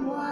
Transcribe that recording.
one.